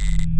Peace.